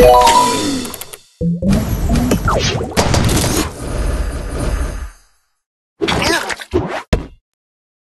Yeah.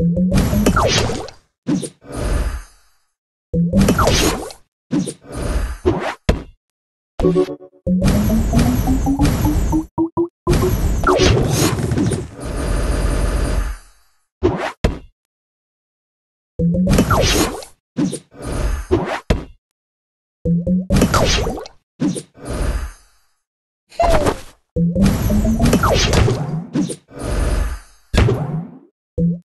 you you